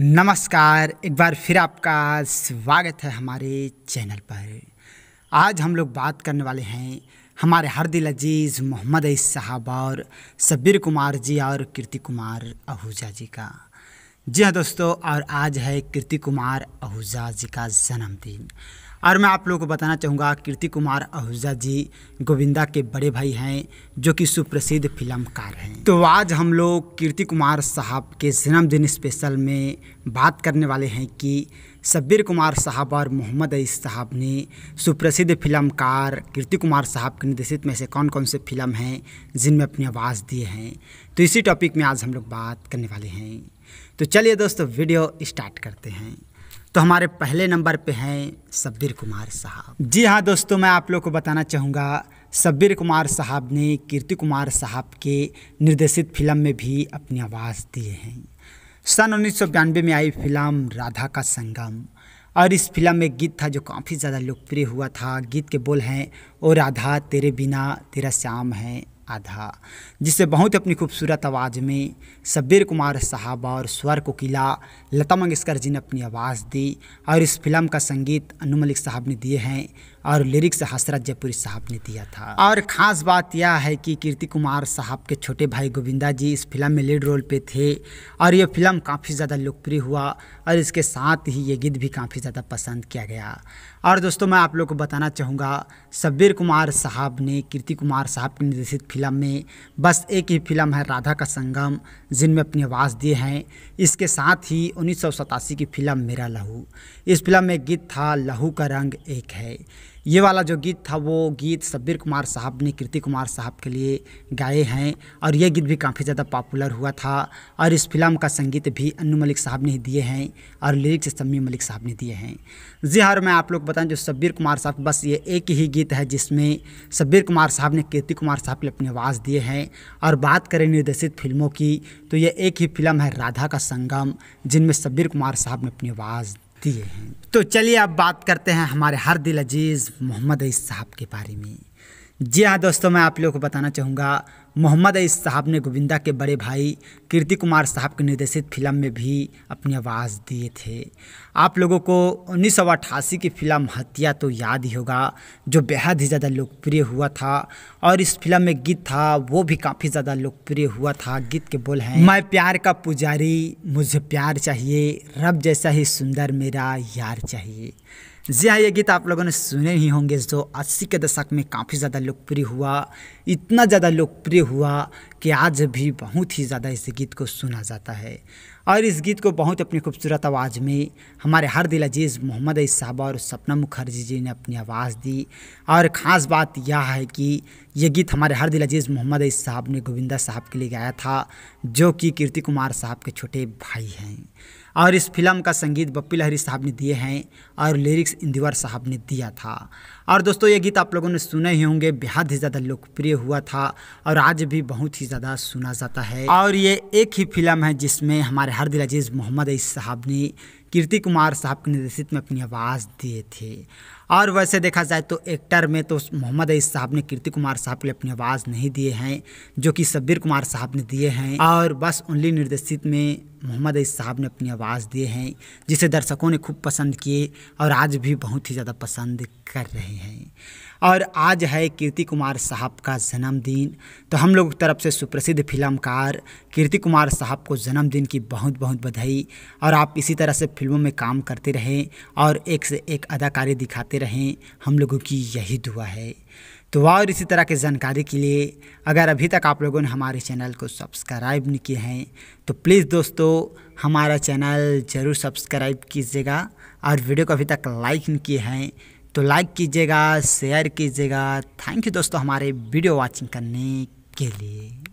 नमस्कार, एक बार फिर आपका स्वागत है हमारे चैनल पर। आज हम लोग बात करने वाले हैं हमारे हरदिल अज़ीज़, मोहम्मद ऐस साहब और सबीर कुमार जी और कीर्ति कुमार आहूजा जी का। जी हाँ दोस्तों, और आज है कीर्ति कुमार आहूजा जी का जन्मदिन। और मैं आप लोगों को बताना चाहूँगा, कीर्ति कुमार आहूजा जी गोविंदा के बड़े भाई हैं, जो कि सुप्रसिद्ध फिल्मकार हैं। तो आज हम लोग कीर्ति कुमार साहब के जन्मदिन स्पेशल में बात करने वाले हैं कि शब्बीर कुमार साहब और मोहम्मद अईस साहब ने सुप्रसिद्ध फिल्मकार कीर्ति कुमार साहब के निर्देशित में से कौन कौन से फ़िल्म हैं, जिनमें अपनी आवाज़ दिए हैं। तो इसी टॉपिक में आज हम लोग बात करने वाले हैं। तो चलिए दोस्तों, वीडियो स्टार्ट करते हैं। तो हमारे पहले नंबर पे हैं सब्बीर कुमार साहब। जी हाँ दोस्तों, मैं आप लोग को बताना चाहूँगा, सब्बीर कुमार साहब ने कीर्ति कुमार साहब के निर्देशित फ़िल्म में भी अपनी आवाज़ दिए हैं। सन उन्नीस में आई फ़िल्म राधा का संगम, और इस फ़िल्म में गीत था जो काफ़ी ज़्यादा लोकप्रिय हुआ था। गीत के बोल हैं, ओ राधा, तेरे बिना तेरा श्याम है। आधा जिसे बहुत अपनी खूबसूरत आवाज़ में शब्बीर कुमार साहब और स्वर को किला लता मंगेशकर जी ने अपनी आवाज़ दी और इस फ़िल्म का संगीत अनु मलिक साहब ने दिए हैं। और लिरिक्स हसरत जयपुरी साहब ने दिया था। और ख़ास बात यह है कि कीर्ति कुमार साहब के छोटे भाई गोविंदा जी इस फ़िल्म में लीड रोल पे थे और ये फ़िल्म काफ़ी ज़्यादा लोकप्रिय हुआ और इसके साथ ही ये गीत भी काफ़ी ज़्यादा पसंद किया गया। और दोस्तों, मैं आप लोग को बताना चाहूँगा शब्बीर कुमार साहब ने, कीर्ति कुमार साहब की निर्देशित फ़िल्म में बस एक ही फ़िल्म है, राधा का संगम, जिनमें अपनी आवाज़ दिए हैं। इसके साथ ही उन्नीस सौ सतासी की फ़िल्म मेरा लहू। इस फ़िल्म में गीत था, लहू का रंग एक है। ये वाला जो गीत था, वो गीत शब्बीर कुमार साहब ने, कीर्ति कुमार साहब के लिए गाए हैं और ये गीत भी काफ़ी ज़्यादा पॉपुलर हुआ था और इस फ़िल्म का संगीत भी अनु मलिक साहब ने दिए हैं और लिरिक्स सम्मी मलिक साहब ने दिए हैं। जी हाँ मैं आप लोग बताएँ जो शब्बीर कुमार साहब, बस ये एक ही गीत है जिसमें शब्बीर कुमार साहब ने, कीर्ति कुमार साहब के लिए अपनी आवाज़ दिए हैं और बात करें निर्देशित फ़िल्मों की तो ये एक ही फ़िल्म है राधा का संगम, जिनमें शब्बीर कुमार साहब ने अपनी आवाज़ दिए हैं। तो चलिए अब बात करते हैं हमारे हर दिल अज़ीज़ मोहम्मद साहब के बारे में। जी हाँ दोस्तों, मैं आप लोगों को बताना चाहूँगा मोहम्मद अईस साहब ने गोविंदा के बड़े भाई कीर्ति कुमार साहब की निर्देशित फ़िल्म में भी अपनी आवाज़ दिए थे। आप लोगों को उन्नीस सौ अट्ठासी की फ़िल्म हत्या तो याद ही होगा, जो बेहद ही ज़्यादा लोकप्रिय हुआ था। और इस फ़िल्म में गीत था, वो भी काफ़ी ज़्यादा लोकप्रिय हुआ था। गीत के बोल हैं, मैं प्यार का पुजारी, मुझे प्यार चाहिए, रब जैसा ही सुंदर मेरा यार चाहिए। जी हाँ ये गीत आप लोगों ने सुने ही होंगे, जो अस्सी के दशक में काफ़ी ज़्यादा लोकप्रिय हुआ। इतना ज़्यादा लोकप्रिय हुआ कि आज भी बहुत ही ज़्यादा इस गीत को सुना जाता है। और इस गीत को बहुत अपनी खूबसूरत आवाज़ में हमारे हर दिल अज़ीज़ मोहम्मद साहब और सपना मुखर्जी जी ने अपनी आवाज़ दी। और ख़ास बात यह है कि ये गीत हमारे हर दिल अज़ीज़ मोहम्मद साहब ने गोविंदा साहब के लिए गाया था, जो कि कीर्ति कुमार साहब के छोटे भाई हैं। और इस फ़िल्म का संगीत बप्पी लहरी साहब ने दिए हैं और लिरिक्स इंदिवर साहब ने दिया था। और दोस्तों, ये गीत आप लोगों ने सुने ही होंगे, बेहद ही ज़्यादा लोकप्रिय हुआ था और आज भी बहुत ही ज़्यादा सुना जाता है। और ये एक ही फ़िल्म है जिसमें हमारे हर दिल अज़ीज़ मोहम्मद अईस साहब ने कीर्ति कुमार साहब के निर्देशित में अपनी आवाज़ दिए थे। और वैसे देखा जाए तो एक्टर में तो मोहम्मद अईस साहब ने कीर्ति कुमार साहब के लिए अपनी आवाज़ नहीं दिए हैं, जो कि शब्बीर कुमार साहब ने दिए हैं। और बस ओनली निर्देशित में मोहम्मद अईस साहब ने अपनी आवाज़ दिए हैं, जिसे दर्शकों ने खूब पसंद किए और आज भी बहुत ही ज़्यादा पसंद कर रहे हैं। और आज है कीर्ति कुमार साहब का जन्मदिन तो हम लोग तरफ़ से सुप्रसिद्ध फिल्मकार कीर्ति कुमार साहब को जन्मदिन की बहुत बहुत बधाई। और आप इसी तरह से फ़िल्मों में काम करते रहें और एक से एक अदाकारी दिखाते रहें। हम लोगों की यही दुआ है। तो और इसी तरह की जानकारी के लिए अगर अभी तक आप लोगों ने हमारे चैनल को सब्सक्राइब नहीं किए हैं तो प्लीज़ दोस्तों हमारा चैनल ज़रूर सब्सक्राइब कीजिएगा और वीडियो को अभी तक लाइक नहीं किए हैं तो लाइक कीजिएगा, शेयर कीजिएगा। थैंक यू दोस्तों हमारे वीडियो वॉचिंग करने के लिए।